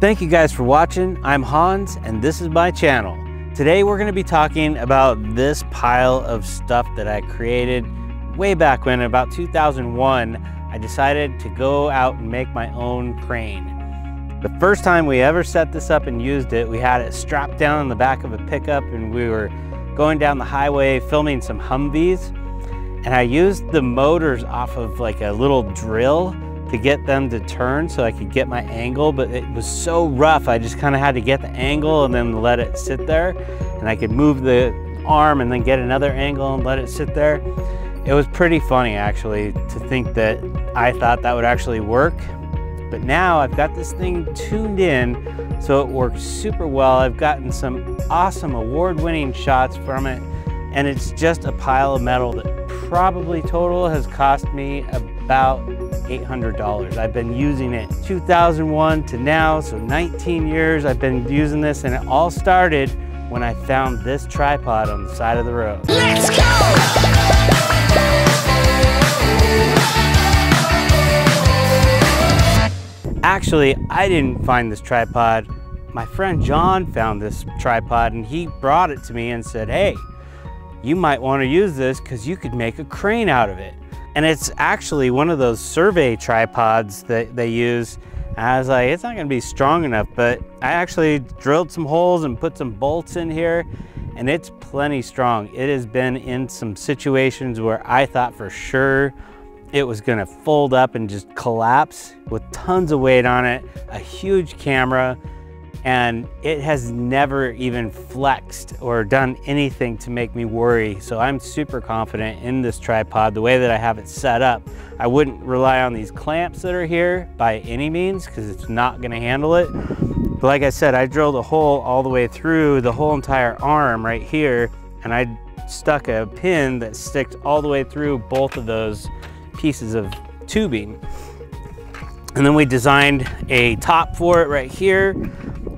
Thank you guys for watching. I'm Hanz and this is my channel. Today we're gonna be talking about this pile of stuff that I created way back when, about 2001, I decided to go out and make my own crane. The first time we ever set this up and used it, we had it strapped down in the back of a pickup and we were going down the highway filming some Humvees. And I used the motors off of like a little drill to get them to turn so I could get my angle, but it was so rough. I just kind of had to get the angle and then let it sit there. And I could move the arm and then get another angle and let it sit there. It was pretty funny actually to think that I thought that would actually work. But now I've got this thing tuned in so it works super well. I've gotten some awesome award-winning shots from it and it's just a pile of metal that probably total has cost me about $800. I've been using it 2001 to now, so 19 years I've been using this and it all started when I found this tripod on the side of the road. Let's go! Actually, I didn't find this tripod. My friend John found this tripod and he brought it to me and said, hey, you might want to use this because you could make a crane out of it. And it's actually one of those survey tripods that they use. And I was like, it's not gonna be strong enough, but I actually drilled some holes and put some bolts in here and it's plenty strong. It has been in some situations where I thought for sure it was gonna fold up and just collapse with tons of weight on it, a huge camera, and it has never even flexed or done anything to make me worry. So I'm super confident in this tripod, the way that I have it set up. I wouldn't rely on these clamps that are here by any means because it's not gonna handle it. But like I said, I drilled a hole all the way through the whole entire arm right here and I stuck a pin that sticked all the way through both of those pieces of tubing. And then we designed a top for it right here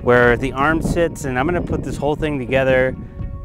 where the arm sits and I'm gonna put this whole thing together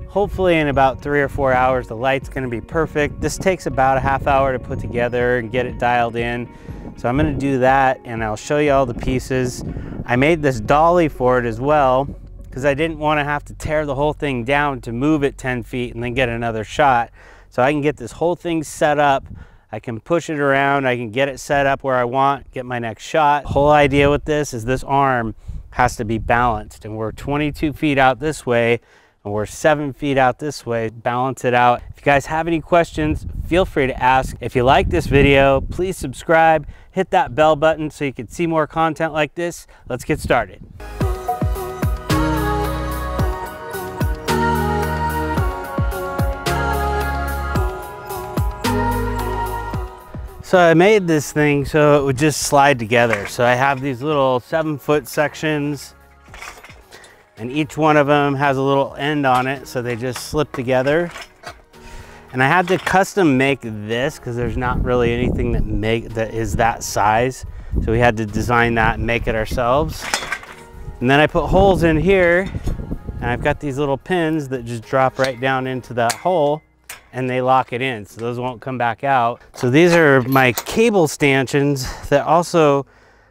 hopefully in about three or four hours. The light's gonna be perfect. This takes about a half hour to put together and get it dialed in. So I'm gonna do that and I'll show you all the pieces. I made this dolly for it as well because I didn't wanna have to tear the whole thing down to move it 10 feet and then get another shot. So I can get this whole thing set up I can push it around, I can get it set up where I want, get my next shot. Whole idea with this is this arm has to be balanced. And we're 22 feet out this way and we're seven feet out this way. Balance it out. If you guys have any questions, feel free to ask. If you like this video, please subscribe, hit that bell button so you can see more content like this. Let's get started. So I made this thing so it would just slide together. So I have these little seven foot sections and each one of them has a little end on it. So they just slip together. And I had to custom make this because there's not really anything that make that is that size. So we had to design that and make it ourselves. And then I put holes in here and I've got these little pins that just drop right down into that hole and they lock it in so those won't come back out. So these are my cable stanchions that also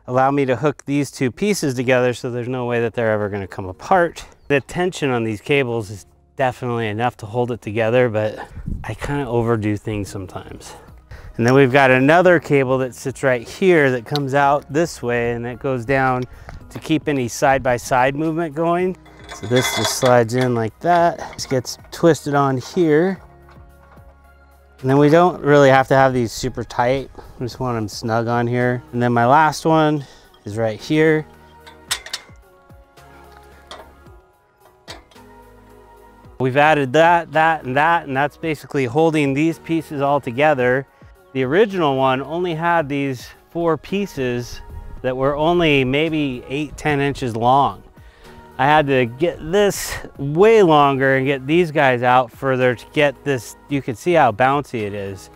allow me to hook these two pieces together so there's no way that they're ever gonna come apart. The tension on these cables is definitely enough to hold it together, but I kind of overdo things sometimes. And then we've got another cable that sits right here that comes out this way and it goes down to keep any side-by-side -side movement going. So this just slides in like that. This gets twisted on here and then we don't really have to have these super tight. I just want them snug on here. And then my last one is right here. We've added that, that, and that, and that's basically holding these pieces all together. The original one only had these four pieces that were only maybe eight, 10 inches long. I had to get this way longer and get these guys out further to get this, you can see how bouncy it is.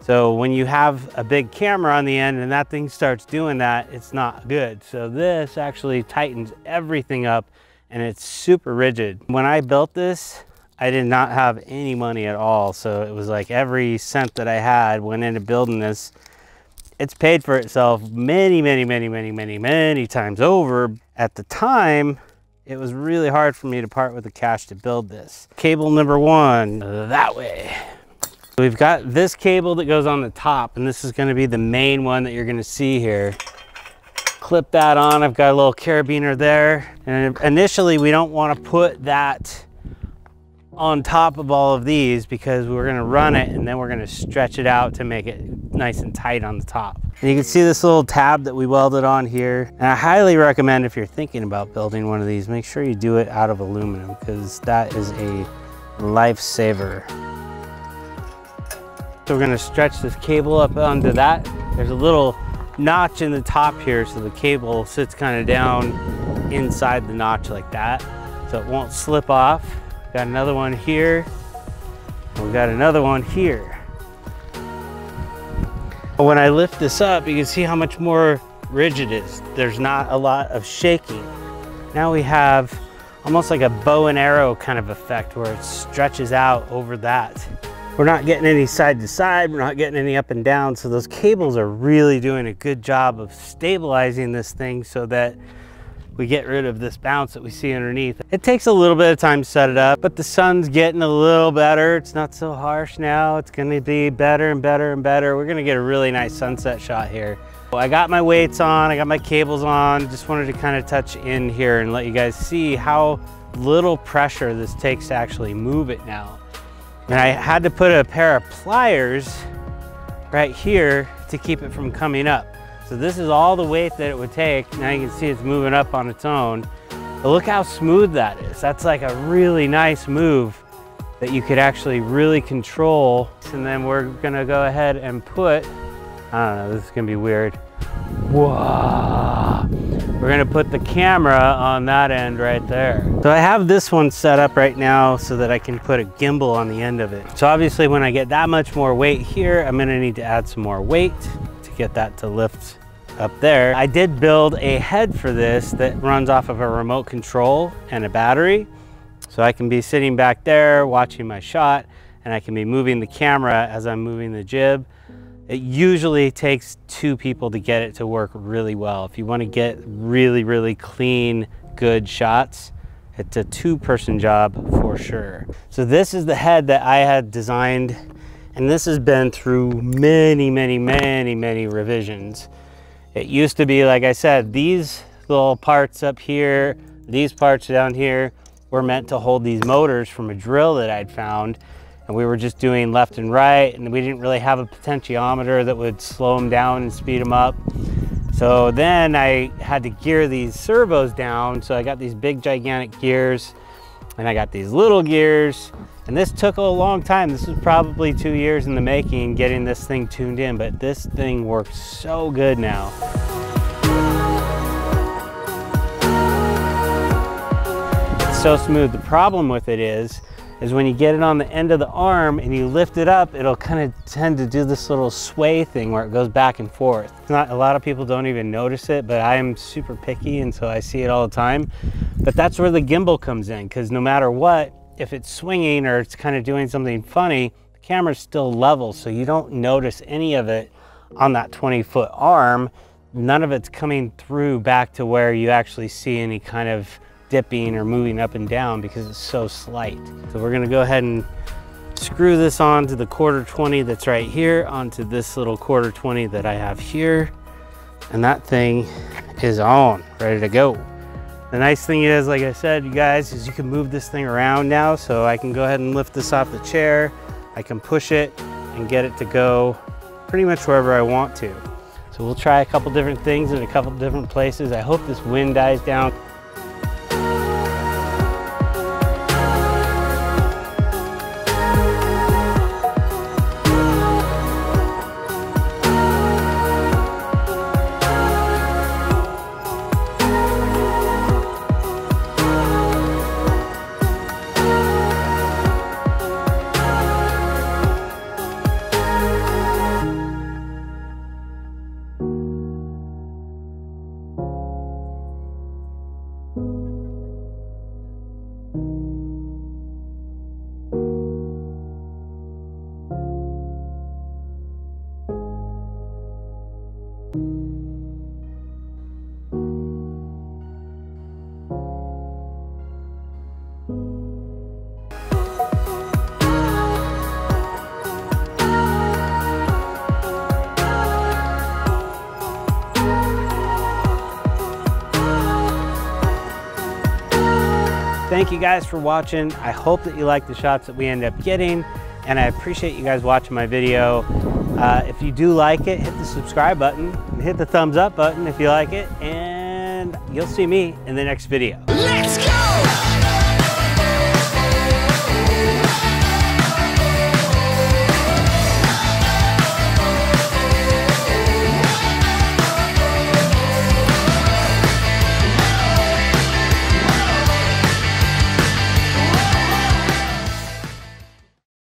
So when you have a big camera on the end and that thing starts doing that, it's not good. So this actually tightens everything up and it's super rigid. When I built this, I did not have any money at all. So it was like every cent that I had went into building this. it's paid for itself many, many, many, many, many, many times over. At the time, it was really hard for me to part with the cash to build this. Cable number one, that way. We've got this cable that goes on the top, and this is gonna be the main one that you're gonna see here. Clip that on, I've got a little carabiner there. And initially, we don't wanna put that on top of all of these because we're gonna run it and then we're gonna stretch it out to make it nice and tight on the top. And you can see this little tab that we welded on here. And I highly recommend if you're thinking about building one of these, make sure you do it out of aluminum because that is a lifesaver. So we're gonna stretch this cable up onto that. There's a little notch in the top here so the cable sits kind of down inside the notch like that so it won't slip off. Got another one here. We got another one here. When I lift this up, you can see how much more rigid it is. There's not a lot of shaking. Now we have almost like a bow and arrow kind of effect where it stretches out over that. We're not getting any side to side, we're not getting any up and down, so those cables are really doing a good job of stabilizing this thing so that we get rid of this bounce that we see underneath. It takes a little bit of time to set it up, but the sun's getting a little better. It's not so harsh now. It's gonna be better and better and better. We're gonna get a really nice sunset shot here. Well, I got my weights on, I got my cables on. Just wanted to kind of touch in here and let you guys see how little pressure this takes to actually move it now. And I had to put a pair of pliers right here to keep it from coming up. So this is all the weight that it would take. Now you can see it's moving up on its own. But look how smooth that is. That's like a really nice move that you could actually really control. And then we're gonna go ahead and put, I don't know, this is gonna be weird. Whoa. We're gonna put the camera on that end right there. So I have this one set up right now so that I can put a gimbal on the end of it. So obviously when I get that much more weight here, I'm gonna need to add some more weight get that to lift up there. I did build a head for this that runs off of a remote control and a battery. So I can be sitting back there watching my shot and I can be moving the camera as I'm moving the jib. It usually takes two people to get it to work really well. If you want to get really, really clean, good shots, it's a two person job for sure. So this is the head that I had designed and this has been through many, many, many, many revisions. It used to be, like I said, these little parts up here, these parts down here were meant to hold these motors from a drill that I'd found. And we were just doing left and right and we didn't really have a potentiometer that would slow them down and speed them up. So then I had to gear these servos down. So I got these big gigantic gears and I got these little gears and this took a long time. This was probably two years in the making getting this thing tuned in, but this thing works so good now. It's so smooth. The problem with it is, is when you get it on the end of the arm and you lift it up, it'll kind of tend to do this little sway thing where it goes back and forth. It's not, a lot of people don't even notice it, but I am super picky and so I see it all the time. But that's where the gimbal comes in because no matter what, if it's swinging or it's kind of doing something funny, the camera's still level, so you don't notice any of it on that 20 foot arm. None of it's coming through back to where you actually see any kind of dipping or moving up and down because it's so slight. So we're gonna go ahead and screw this on to the quarter 20 that's right here onto this little quarter 20 that I have here. And that thing is on, ready to go. The nice thing is, like I said, you guys, is you can move this thing around now. So I can go ahead and lift this off the chair. I can push it and get it to go pretty much wherever I want to. So we'll try a couple different things in a couple different places. I hope this wind dies down. Thank you guys for watching. I hope that you like the shots that we end up getting and I appreciate you guys watching my video. Uh, if you do like it, hit the subscribe button and hit the thumbs up button if you like it and you'll see me in the next video.